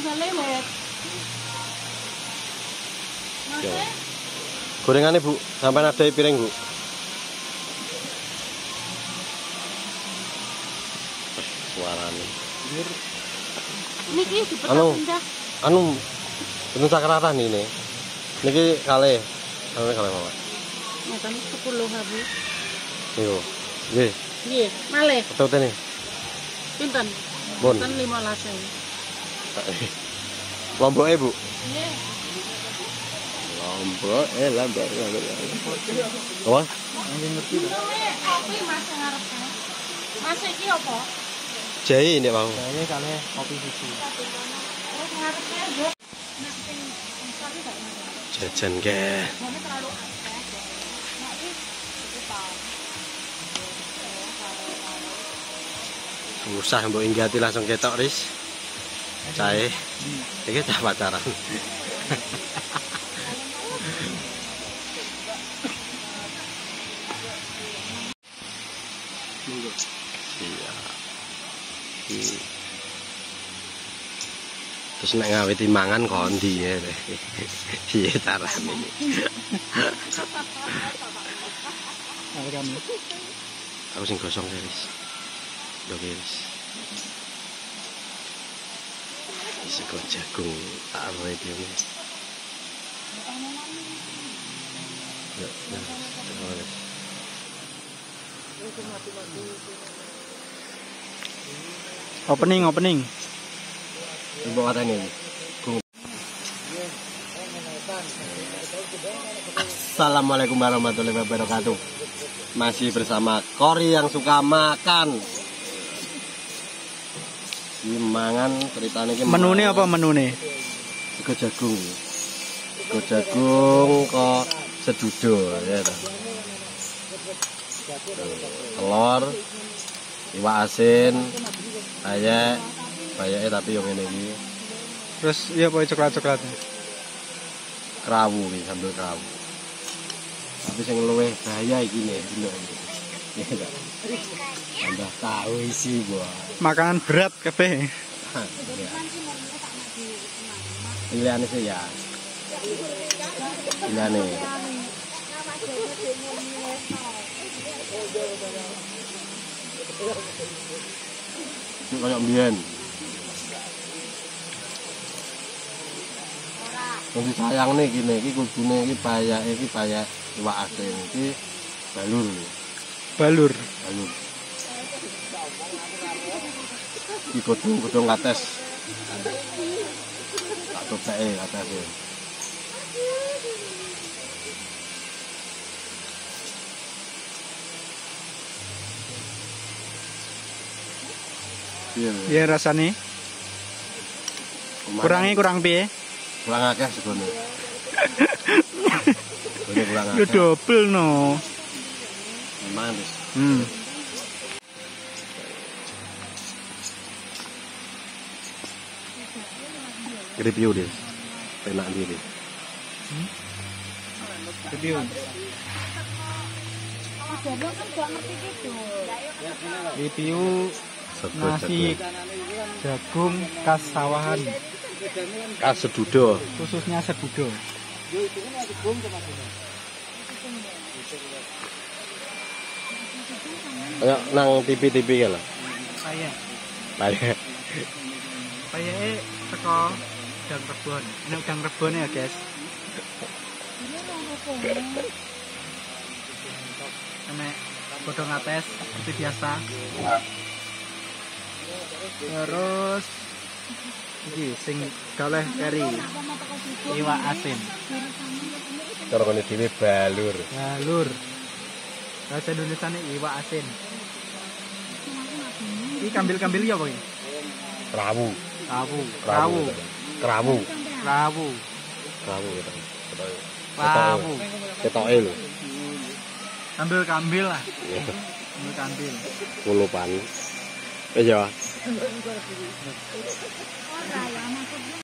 bisa lelet. Masih? Gorengannya bu, sampai ada piring bu. Suara. Niki cepet anu, pindah. Anu, itu cakrata ini. Niki kale, anu kale mama. Nah, kan sepuluh habis. Iyo, ye. Ye, male. Tahu tadi. Pinten. Bon. Pinten lima lasen. ewu. Lomboknya bu. Nggih. Lombok, eh lombok, lombok. Apa? Nggih, kopi Mas sing ngarep. Mas iki apa? Jahe ini mau. Saya kali kopi susu. Jajan ke. Ini ini. Susah mbok inggati langsung ketok ris. Cahe. Iki cah pacaran. Iya. Terus nek ngawiti mangan kondi ya. Iya carane. Aku sing gosong ya, Ris. Yo Kok jagung tak dhewe. Ya, ya. Ris. Opening, opening. Ibu kata ini. Assalamualaikum warahmatullahi wabarakatuh. Masih bersama Kori yang suka makan. Ini mangan ceritanya ini Menune apa menune? Sego jagung. Sego jagung kok sedudo ya. Telur, iwak asin, bayek, bayeknya tapi yang ini iki Terus iya apa coklat-coklatnya? kerawu nih sambal kerawu tapi sing luwih bahaya iki nih Iya tambah tahu isi gua Makanan berat kabeh. pilihan sih ya pilihan nih ini kayak mbiyen Yang disayang nih gini, ini kudune ini bayak, ini bayak iwak asin, ini balur, balur balur iki kudu kudu ngates tak cocoke atase Iya rasa nih. Kurangi kurang piye? Kurang aja sebenarnya. Lu dobel no. Memang wis. Hmm. review deh penak diri Review. Kan gitu. Review sego nasi jagung khas sawahan kas sedudo khususnya sedudo. Ayo nang TV-TV ya lah Saya Kayak saya teko udang rebon. Ini udang rebon ya guys. Ini godong ates seperti biasa. Terus iki sing galeh keri iwak asin. Kene dhewe balur Balur. Bahasa Indonesia nih iwak asin. Ini kambil-kambil ya boy? Kerawu Rawu. Kerawu Rawu. Kerawu Rawu. Kerawu gitu Rawu. Ketoke lho Kambil-kambil lah. Kambil-kambil. Kulupan Eh ya Ora ya,